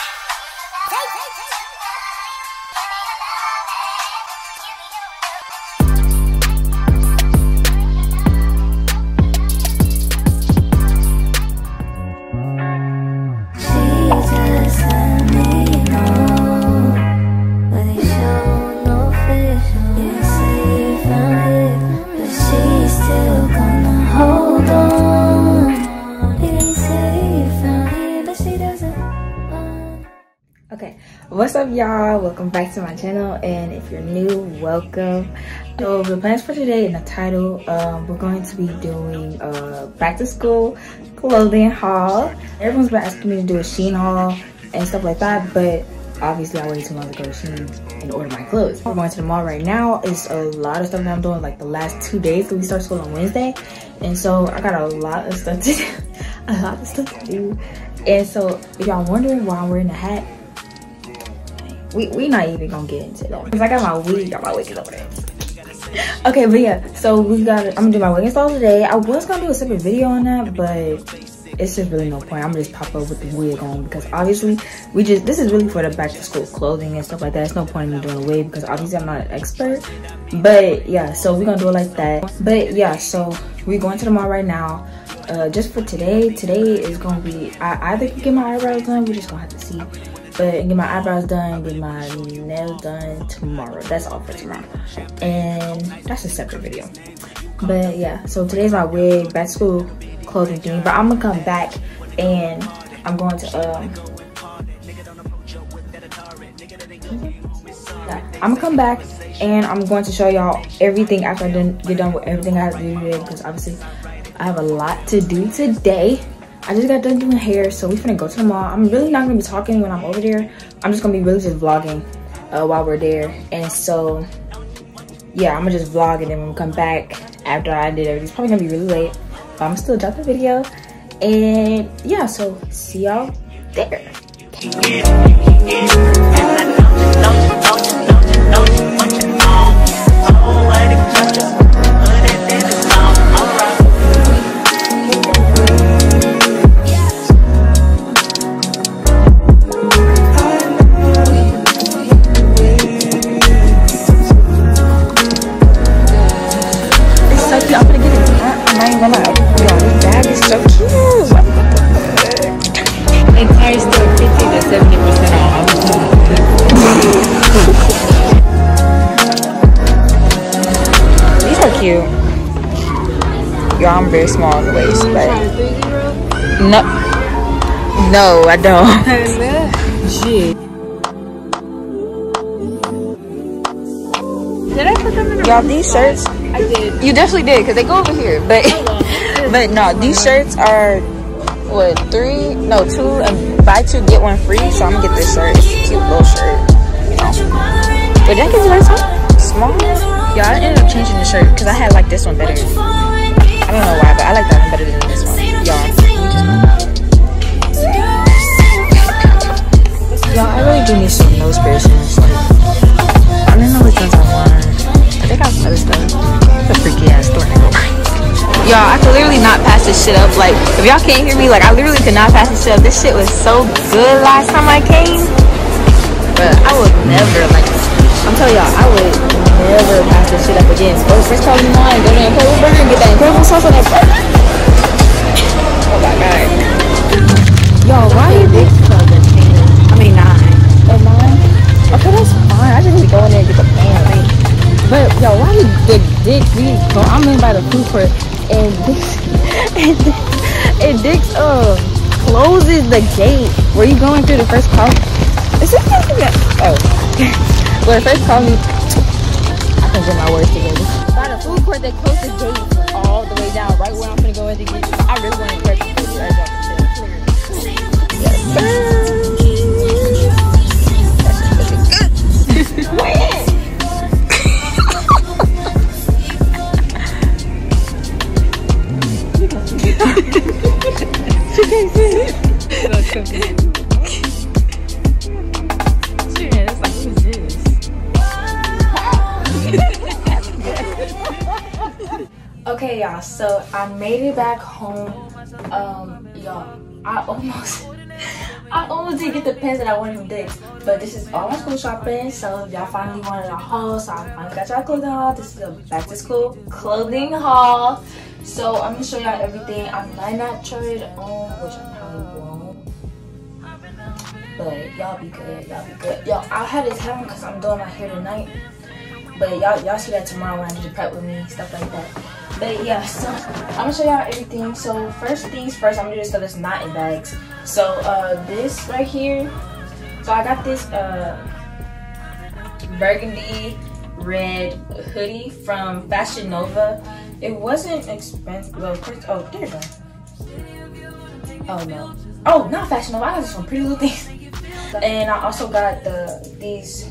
okay what's up y'all welcome back to my channel and if you're new welcome so the plans for today in the title um, we're going to be doing a back to school clothing haul everyone's been asking me to do a Shein haul and stuff like that but obviously I waited too long to go to Shein and order my clothes. We're going to the mall right now. It's a lot of stuff that I'm doing like the last two days we start school on Wednesday. And so I got a lot of stuff to do. a lot of stuff to do. And so if y'all wondering why I'm wearing a hat, we we not even gonna get into that because I got my wig, got my wig over there. Okay, but yeah, so we got. I'm gonna do my wig install today. I was gonna do a separate video on that, but it's just really no point. I'm gonna just pop up with the wig on because obviously we just this is really for the back to school clothing and stuff like that. It's no point in me doing a wig because obviously I'm not an expert. But yeah, so we're gonna do it like that. But yeah, so we're going to the mall right now. Uh, just for today, today is gonna be I either can get my eyebrows done. We're just gonna have to see but get my eyebrows done, get my nails done tomorrow. That's all for tomorrow. And that's a separate video. But yeah, so today's my wig, back to school clothing thing. But I'm gonna come back and I'm going to um I'm gonna come back and I'm going to show y'all everything after I done, get done with everything I have to do today because obviously I have a lot to do today. I just got done doing hair, so we finna go to the mall. I'm really not gonna be talking when I'm over there. I'm just gonna be really just vlogging uh, while we're there. And so, yeah, I'm gonna just vlog and then when we come back after I did everything, it's probably gonna be really late. But I'm still drop the video. And yeah, so see y'all there. cute. No, I don't. Did I put them in Y'all, these shirts. I did. You definitely did, cause they go over here. But, oh, but no, these shirts are what three? No, two and buy two get one free. So I'm gonna get this shirt. It's a cute little shirt. You know. But did I get this right Small. Y'all, I ended up changing the shirt because I had like this one better. I don't know why, but I like that one better than this one. Y'all, Y'all, I really do need some nose piercings. Like, I don't know which ones I want. I think I have other stuff. It's a freaky ass store. Y'all, I could literally not pass this shit up. Like, if y'all can't hear me, like, I literally could not pass this shit up. This shit was so good last time I came. But I would never, like, I'm telling y'all, I would never pass this shit up again. Go to French Calling Line, go to Incredible Burger get that incredible sauce on that burger. oh my god. Yo, why are you big fine. I just need to go in there and get the pan thing. But yo, why you the dick we go I'm in by the food court and Dick's and, and Dick's uh closes the gate where you going through the first call. Is this oh when it first called me, I can get my words together. By the food court that closed the gate all the way down, right where I'm gonna go in to get. I really want to break the food Yes, sir. Back home um y'all I almost I almost didn't get the pants that I wanted Dick's. But this is all my school shopping. So y'all finally wanted a haul. So I finally got y'all clothing haul. This is a back to school clothing haul. So I'm gonna show y'all everything. I might not try it on, which I probably won't. But y'all be good. Y'all be good. Y'all, I had this hat on because I'm doing my hair tonight. But y'all y'all see that tomorrow when I do the prep with me, stuff like that. But yeah, so I'm gonna show y'all everything. So first things first, I'm gonna do this stuff that's not in bags. So uh this right here, so I got this uh burgundy red hoodie from Fashion Nova. It wasn't expensive. Well, first, oh, there's one. Oh no. Oh, not Fashion Nova. I got this from Pretty Little Things. And I also got the these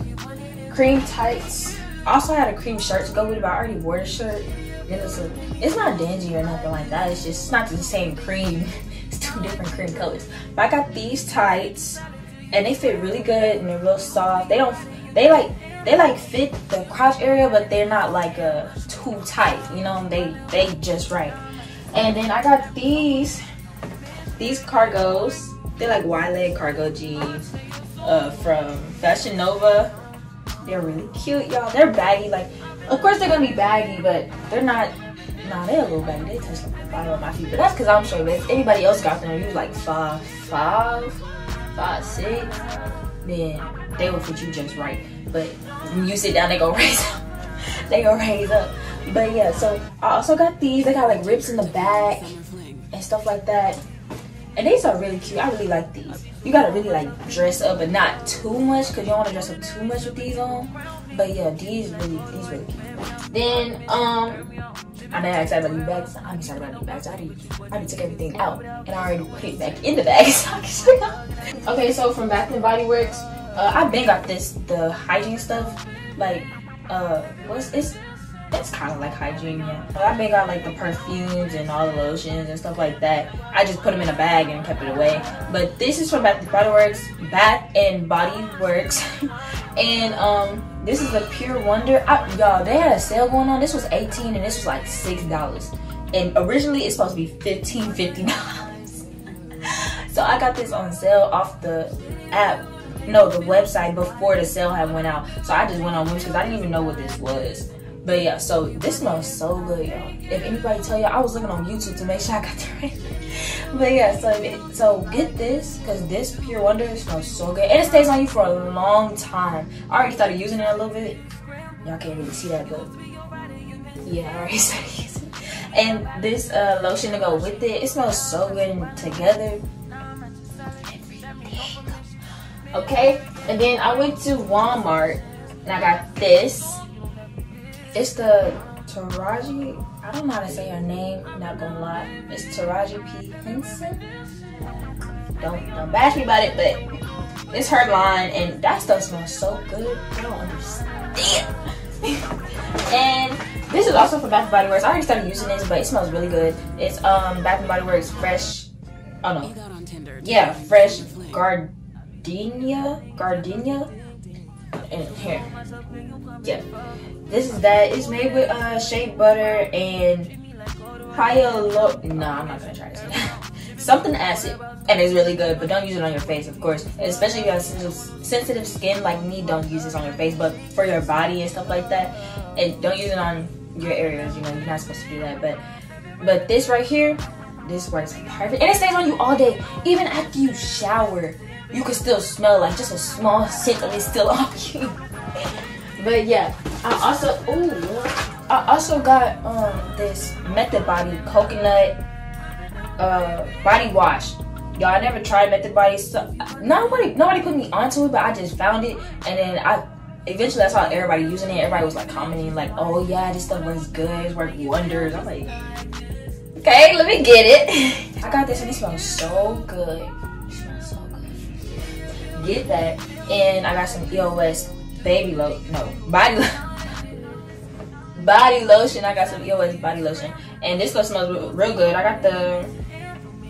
cream tights. I also had a cream shirt to go with it, but I already wore the shirt. It's, not dingy or nothing like that. It's just not the same cream. It's two different cream colors. But I got these tights, and they fit really good and they're real soft. They don't. They like they like fit the crotch area, but they're not like uh too tight. You know, they they just right. And then I got these these cargos. They're like wide leg cargo jeans uh, from Fashion Nova. They're really cute, y'all. They're baggy, like of course they're gonna be baggy, but they're not. Nah, they're a little baggy. They touch like the bottom of my feet, but that's because I'm short. But if anybody else got them, you like five, five, five, six, then they will fit you just right. But when you sit down, they go raise up. they go raise up. But yeah, so I also got these. They got like rips in the back and stuff like that. And these are really cute. I really like these. You gotta really like dress up, but not too much, cause you don't wanna dress up too much with these on. But yeah, these really, these really cute. Then um, I'm not excited about new bags. I'm excited about new bags. I already, I already took everything out, and I already put it back in the bag. Okay, so from Bath and Body Works, uh, I've been got this the hygiene stuff. Like, uh, what's it's it's kind of like hygiene. But I been got like the perfumes and all the lotions and stuff like that. I just put them in a bag and kept it away. But this is from Bath and Body Works, Bath and Body Works, and um, this is a Pure Wonder. y'all, they had a sale going on. This was 18 and this was like six dollars. And originally it's supposed to be 15 50 dollars. so I got this on sale off the app no the website before the sale had went out so i just went on wish because i didn't even know what this was but yeah, so this smells so good, y'all. If anybody tell y'all, I was looking on YouTube to make sure I got the right. but yeah, so so get this because this Pure Wonder smells so good and it stays on you for a long time. I already started using it a little bit. Y'all can't really see that, but yeah, I already started using it. And this uh, lotion to go with it, it smells so good together. Okay, and then I went to Walmart and I got this it's the Taraji. I don't know how to say her name. Not gonna lie. It's Taraji P Henson. Don't don't bash me about it, but it's her line, and that stuff smells so good. I don't understand. and this is also from Bath and Body Works. I already started using this, but it smells really good. It's um Bath and Body Works Fresh. Oh no. Yeah, Fresh Gardenia. Gardenia. And. Yeah. This is that. It's made with uh, shea butter and hyaluronic. No, I'm not gonna try this. Something acid, and it's really good. But don't use it on your face, of course. especially if you have sensitive skin like me, don't use this on your face. But for your body and stuff like that, and don't use it on your areas. You know, you're not supposed to do that. But but this right here, this works perfect, and it stays on you all day, even after you shower. You can still smell like just a small scent of it still on you. But yeah, I also ooh, I also got um this Method Body coconut uh body wash. Y'all I never tried Method Body. So, nobody nobody put me onto it, but I just found it and then I eventually I saw everybody using it. Everybody was like commenting like, "Oh yeah, this stuff works good. It's work wonders." I'm like, okay, let me get it. I got this and it smells so good. Get that, and I got some EOS baby lotion. No, body body lotion. I got some EOS body lotion, and this stuff smells real good. I got the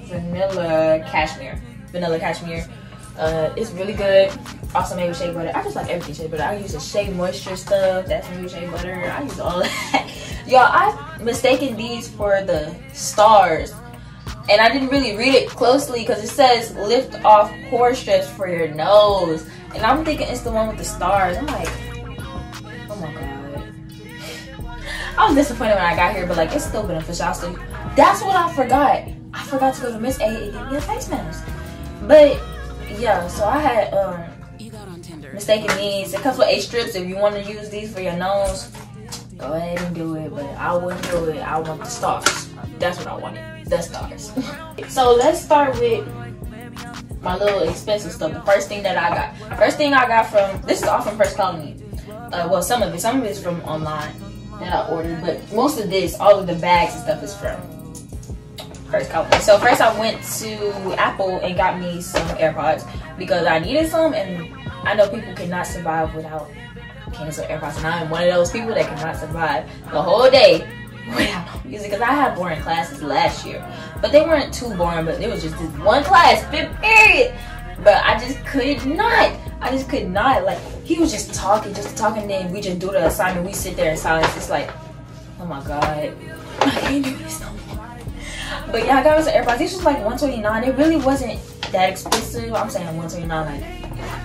vanilla cashmere. Vanilla cashmere. Uh, it's really good. Also made with shea butter. I just like everything shea butter. I use the Shea Moisture stuff. That's with shea butter. I use all that. Y'all, I've mistaken these for the stars. And I didn't really read it closely because it says lift off pore strips for your nose. And I'm thinking it's the one with the stars. I'm like, oh my god. I was disappointed when I got here, but like it's still beneficial. I still, that's what I forgot. I forgot to go to Miss A and get me a face mask. But yeah, so I had um mistaken these. It comes with eight strips. If you want to use these for your nose, go ahead and do it. But I wouldn't do it. I want the stars. That's what I wanted. The stars. so let's start with my little expensive stuff. The first thing that I got. First thing I got from this is all from First Colony. Uh, well, some of it, some of it is from online that I ordered, but most of this, all of the bags and stuff is from First Colony. So first I went to Apple and got me some AirPods because I needed some, and I know people cannot survive without cancel AirPods, and I'm one of those people that cannot survive the whole day without music because I had boring classes last year, but they weren't too boring. But it was just this one class, fifth period. But I just could not. I just could not. Like he was just talking, just talking. Then we just do the assignment. We sit there in silence. It's like, oh my god, I can't do this no more. But yeah, I got some AirPods. This was like 129. It really wasn't that expensive. I'm saying 129 like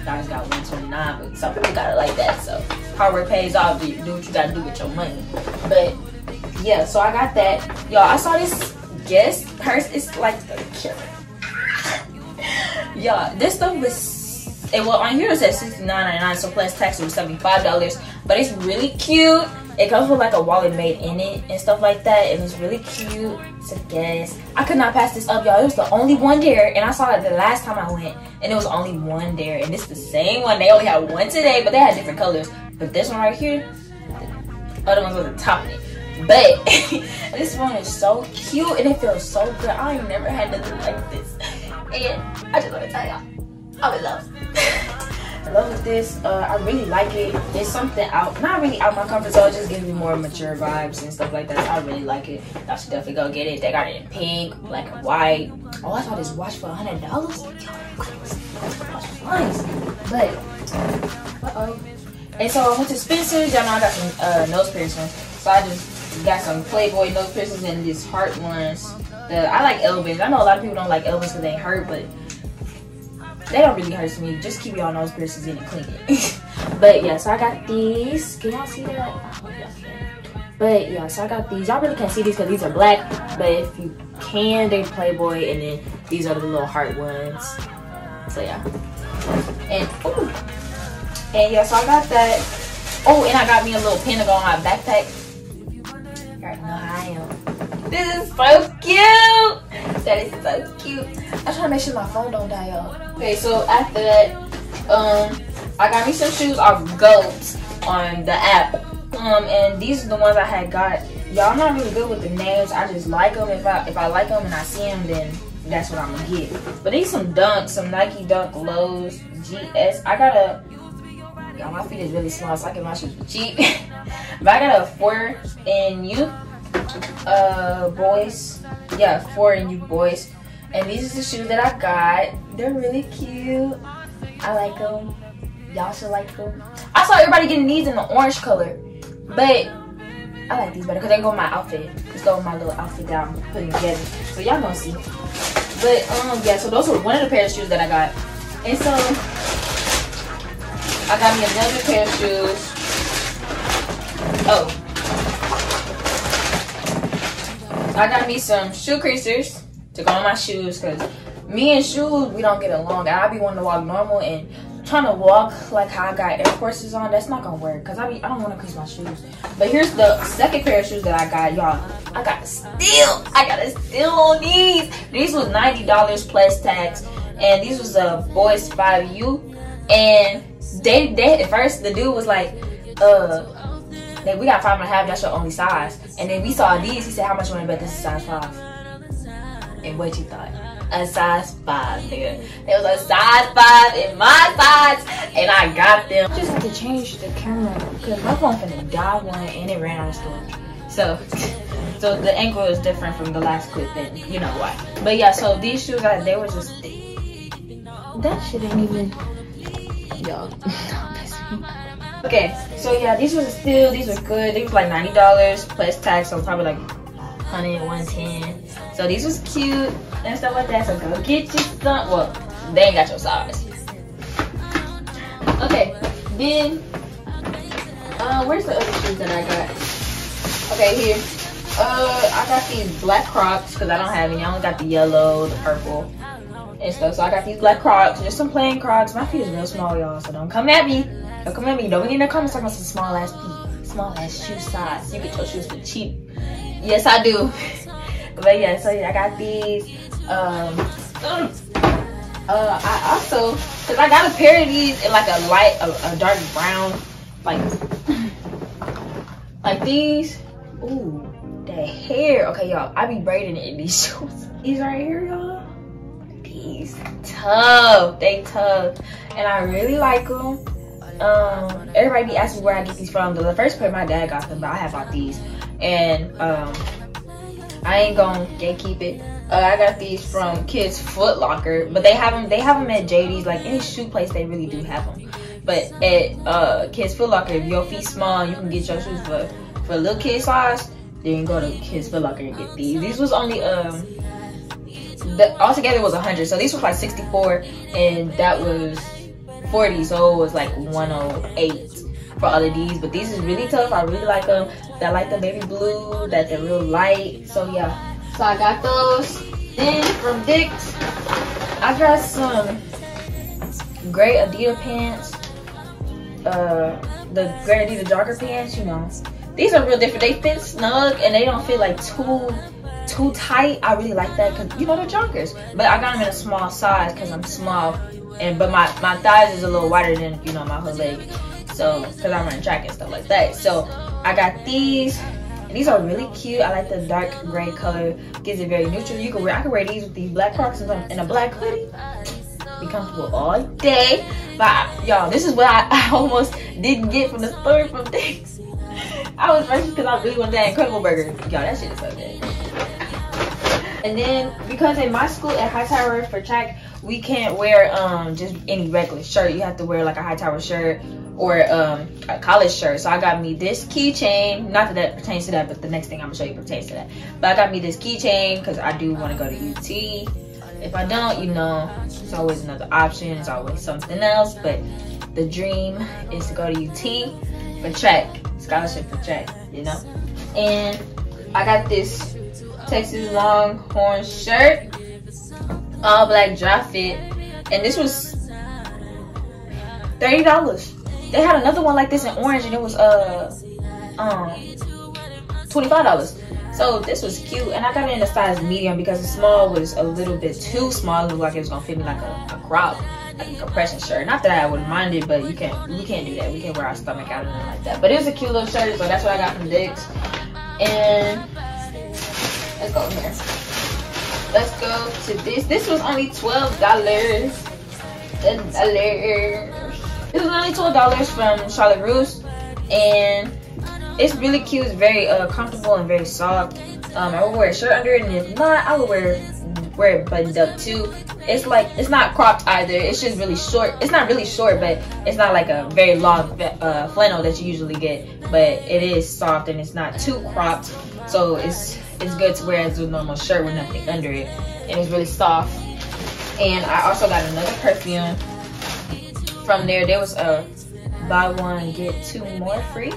guys got 129, but some people got it like that. So hard work pays off. Do what you gotta do with your money. But yeah, so I got that. Y'all, I saw this Guess purse. It's like the killer. yeah, this stuff was. It, well, on here it says $69.99, so plus tax it was $75. But it's really cute. It comes with like a wallet made in it and stuff like that. It was really cute. It's a Guess. I could not pass this up, y'all. It was the only one there. And I saw it the last time I went. And it was only one there. And it's the same one. They only had one today, but they had different colors. But this one right here, the other one's on the top of it. But this one is so cute and it feels so good. I ain't never had nothing like this. And I just want to tell y'all, I'm in love. I love this. Uh, I really like it. It's something out, not really out my comfort zone, just giving me more mature vibes and stuff like that. So I really like it. Y'all should definitely go get it. They got it in pink, black and white. Oh, I saw this watch for $100. Nice. But, uh-oh. And so I went to Spencer's. Y'all know I got some uh, nose piercings. So I just got some Playboy nose piercings and these heart ones. The, I like Elvis. I know a lot of people don't like Elvis because they hurt, but they don't really hurt to me. Just keep your nose piercings in and clean it. but yeah, so I got these. Can y'all see that? But yeah, so I got these. Y'all really can't see these because these are black. But if you can, they Playboy. And then these are the little heart ones. So yeah. And, ooh. And yeah, so I got that. Oh, and I got me a little Pentagon on my backpack This is so cute. That is so cute. I'm trying to make sure my phone don't die, y'all. Okay, so after that, um, I got me some shoes off Goat on the app. Um, and these are the ones I had got. Y'all not really good with the names. I just like them. If I if I like them and I see them, then that's what I'm gonna get. But these some Dunks, some Nike Dunk Lows GS. I got a Y'all, my feet is really small, so I get my shoes cheap. but I got a four in you, uh, boys. Yeah, four you boys. And these are the shoes that I got. They're really cute. I like them. Y'all should like them. I saw everybody getting these in the orange color, but I like these better because they go with my outfit. Just go with my little outfit that I'm putting together. So y'all gonna see. But um, yeah. So those were one of the pair of shoes that I got. And so I got me another pair of shoes. Oh. I got me some shoe creasers to go on my shoes because me and shoes, we don't get along. I be wanting to walk normal and trying to walk like how I got Air Forces on, that's not gonna work because I I don't want to crease my shoes. But here's the second pair of shoes that I got, y'all. I got a steal. I got a steal on these. These was $90 plus tax. And these was a Boys 5U. And they they at first the dude was like, uh, that we got five and a half, that's your only size. And then we saw these, he said, How much you wanna bet this is size five? And what you thought? A size five, nigga. It was a size five in my size, and I got them. I just had to change the camera because my phone finna die one and it ran out of storage. So so the angle is different from the last clip then you know why. But yeah, so these shoes they were just that shit ain't even y'all. okay, so yeah, these were still these were good. These were like ninety dollars plus tax, so probably like 100, 110. So these was cute and stuff like that. So go get you some. Well, they ain't got your size. Okay, then uh, where's the other shoes that I got? Okay, here. Uh, I got these black Crocs because I don't have any. I only got the yellow, the purple, and stuff. So I got these black Crocs, just some plain Crocs. My feet is real small, y'all. So don't come at me. Don't come at me. Don't be in the comments talking about some small ass feet, small ass shoe size. You get your shoes for cheap. Yes, I do. but yeah, so yeah, I got these. Um, uh, I also, cause I got a pair of these in like a light, a, a dark brown, like, like these. Ooh, the hair. Okay, y'all, I be braiding it in these shoes. These right here, y'all. These tough. They tough, and I really like them. Um, everybody be asking where I get these from. The first pair my dad got them, but I have bought these, and um, I ain't gonna gatekeep it. Uh, I got these from Kids Foot Locker, but they have them. They have them at JD's, like any shoe place. They really do have them. But at uh, Kids Foot Locker, if your feet small, you can get your shoes for for little kid size. Then go to Kids Foot Locker and get these. These was only um, the altogether was 100. So these was like 64, and that was 40. So it was like 108 for all of these. But these is really tough. I really like them. I like the baby blue. That they're real light. So yeah. So I got those. Then from Dick's, I got some gray Adidas pants. Uh, the gray Adidas jogger pants, you know. These are real different. They fit snug and they don't feel like too too tight. I really like that because you know they're joggers. But I got them in a small size because I'm small, and but my my thighs is a little wider than you know my whole leg. So because I'm running track and stuff like that. So I got these these are really cute. I like the dark gray color. Gives it very neutral. You can wear I can wear these with these black Crocs and a black hoodie. Be comfortable all day. But y'all, this is what I, I, almost didn't get from the store from things. I was rushing because I really wanted that incredible burger. Y'all, that shit is so good. And then because in my school at Hightower for track, we can't wear um just any regular shirt. You have to wear like a Hightower shirt or um, a college shirt. So I got me this keychain. Not that that pertains to that, but the next thing I'm gonna show you pertains to that. But I got me this keychain because I do want to go to UT. If I don't, you know, it's always another option. It's always something else. But the dream is to go to UT for track, scholarship for track, you know. And I got this Texas Longhorn shirt, all black dry fit, and this was thirty dollars. They had another one like this in orange, and it was uh um twenty five dollars. So this was cute, and I got it in a size medium because the small was a little bit too small. It looked like it was gonna fit me like a, a crop, compression shirt. Not that I wouldn't mind it, but you can't we can't do that. We can't wear our stomach out and like that. But it was a cute little shirt, so that's what I got from Dick's. And let's go here. Let's go to this. This was only twelve dollars. Dollars. This was only twelve dollars from Charlotte Russe, and it's really cute. It's very uh, comfortable and very soft. Um, I would wear a shirt under it, and if not, I would wear wear it buttoned up too. It's like it's not cropped either. It's just really short. It's not really short, but it's not like a very long uh, flannel that you usually get. But it is soft and it's not too cropped, so it's it's good to wear as a normal shirt with nothing under it, and it's really soft. And I also got another perfume from there. There was a buy one get two more free.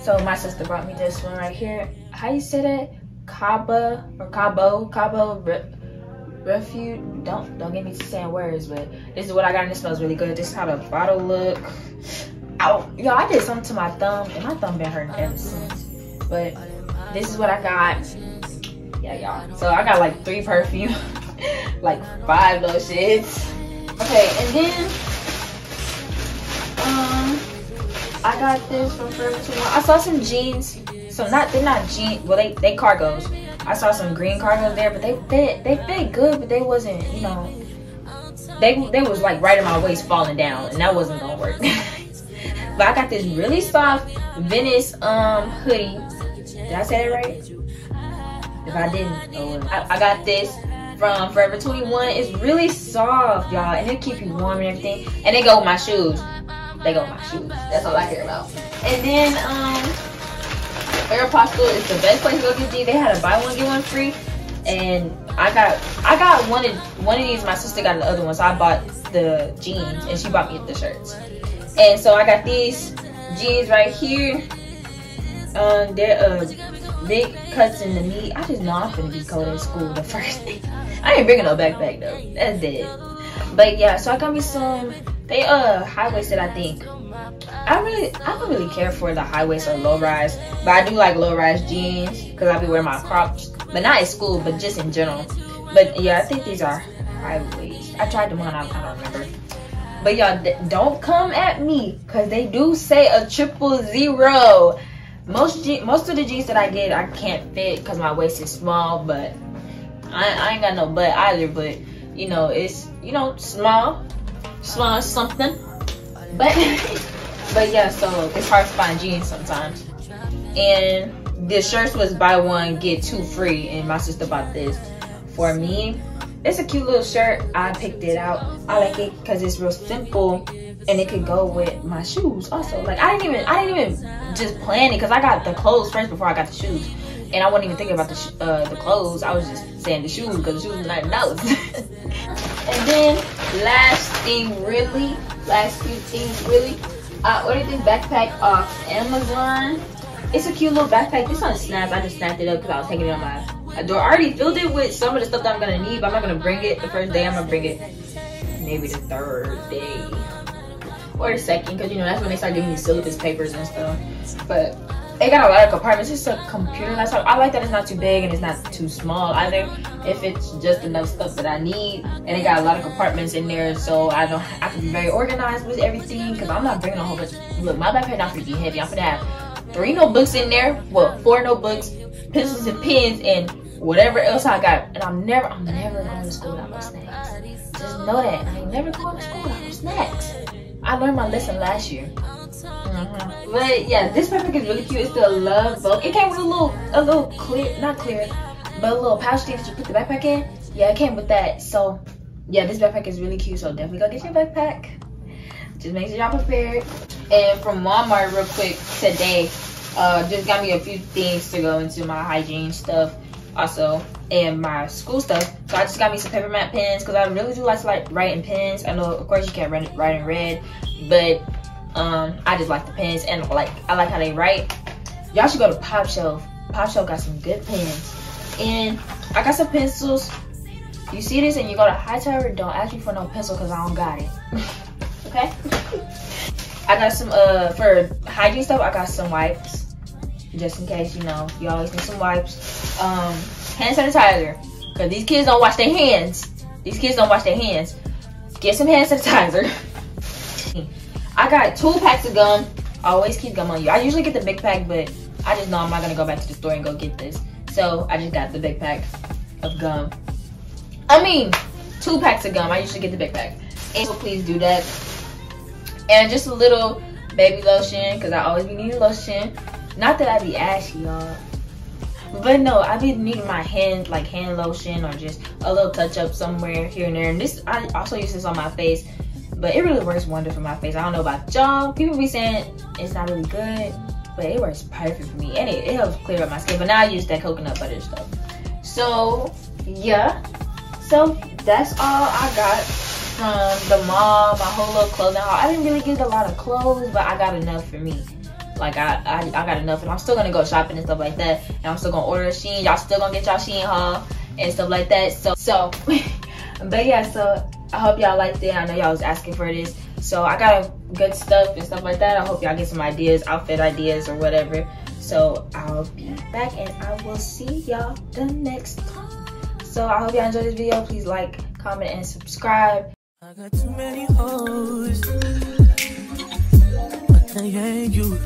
So my sister brought me this one right here. How you say that? Cabo or Cabo Cabo Refuge. Don't don't get me to saying words, but this is what I got and it smells really good. This is how the bottle look. Ow, yo, I did something to my thumb and my thumb been hurting ever since. But this is what I got. Yeah, y'all. So I got like three perfume, like five lotions. Okay, and then um, I got this from Forever 21. I saw some jeans. So not they're not jeans. Well, they they cargos. I saw some green cargos there, but they they they fit good, but they wasn't. You know, they they was like right in my waist falling down, and that wasn't gonna work. but I got this really soft Venice um hoodie. Did I say that right? If I didn't, oh, I, I got this from Forever 21. It's really soft, y'all, and it keep you warm and everything. And they go with my shoes they go with my shoes. That's all I care about. And then um Aeropostale is the best place to go get these. They had a buy one get one free. and I got I got one of one of these. My sister got the other one, so I bought the jeans, and she bought me the shirts. And so I got these jeans right here. Um, they're uh big cuts in the knee. I just know I'm gonna be cold in school the first day. I ain't bringing no backpack though. That's dead. But yeah, so I got me some. They uh high waisted, I think. I really, I don't really care for the high waist or low rise, but I do like low rise jeans because I be wearing my crops, but not at school, but just in general. But yeah, I think these are high waist. I tried them on, I, don't remember. But y'all, don't come at me because they do say a triple zero. Most most of the jeans that I get, I can't fit because my waist is small, but I, I ain't got no butt either. But you know, it's you know small, small something. But but yeah, so it's hard to find jeans sometimes. And the shirts was buy one get two free, and my sister bought this for me. It's a cute little shirt. I picked it out. I like it because it's real simple and it could go with my shoes also. Like I didn't even I didn't even just plan it because I got the clothes first before I got the shoes, and I wasn't even thinking about the uh, the clothes. I was just saying the shoes because the shoes were nothing else. and then last thing really, last few things really, I ordered this backpack off Amazon. It's a cute little backpack. This on snaps. I just snapped it up because I was taking it on my door. I already filled it with some of the stuff that I'm gonna need, but I'm not gonna bring it the first day. I'm gonna bring it maybe the third day or the second, because you know that's when they start giving you syllabus papers and stuff. But it got a lot of compartments. It's a computer laptop. I like that it's not too big and it's not too small either. If it's just enough stuff that I need, and it got a lot of compartments in there, so I don't I can be very organized with everything. Because I'm not bringing a whole bunch. Look, my backpack not gonna be heavy. I'm gonna have three notebooks in there. Well, four notebooks, pencils and pens, and whatever else I got. And I'm never, I'm never going to school without no snacks. Just know that I ain't never going to school without no snacks. I learned my lesson last year. Mm-hmm. But yeah, this backpack is really cute. It's the Love Bulk. It came with a little, a little clear, not clear, but a little pouch thing that you put the backpack in. Yeah, it came with that. So yeah, this backpack is really cute. So definitely go get your backpack. Just make sure y'all prepared. And from Walmart, real quick today, uh, just got me a few things to go into my hygiene stuff also and my school stuff. So I just got me some paper pens because I really do like to like write in pens. I know of course you can't write in red, but um, I just like the pens and like I like how they write. Y'all should go to Pop Shelf. Pop Shelf got some good pens. And I got some pencils. You see this and you go to Hightower, don't ask me for no pencil because I don't got it. okay? I got some uh for hygiene stuff, I got some wipes just in case, you know, you always need some wipes. Um, hand sanitizer, because these kids don't wash their hands. These kids don't wash their hands. Get some hand sanitizer. I got two packs of gum. I always keep gum on you. I usually get the big pack, but I just know I'm not gonna go back to the store and go get this. So I just got the big pack of gum. I mean, two packs of gum. I usually get the big pack. And so please do that. And just a little baby lotion, because I always be needing lotion. Not that I be ashy, y'all. But no, I be needing my hand, like hand lotion or just a little touch up somewhere here and there. And this, I also use this on my face, but it really works wonders for my face. I don't know about y'all. People be saying it's not really good, but it works perfect for me. And it, it helps clear up my skin. But now I use that coconut butter stuff. So, yeah. So, that's all I got from the mall, my whole little clothing haul. I didn't really get a lot of clothes, but I got enough for me. Like I, I, I got enough, and I'm still gonna go shopping and stuff like that. And I'm still gonna order a Shein. Y'all still gonna get y'all Shein haul and stuff like that. So, so, but yeah. So I hope y'all liked it. I know y'all was asking for this. So I got good stuff and stuff like that. I hope y'all get some ideas, outfit ideas or whatever. So I'll be back and I will see y'all the next time. So I hope y'all enjoyed this video. Please like, comment, and subscribe. I got too many hoes. You.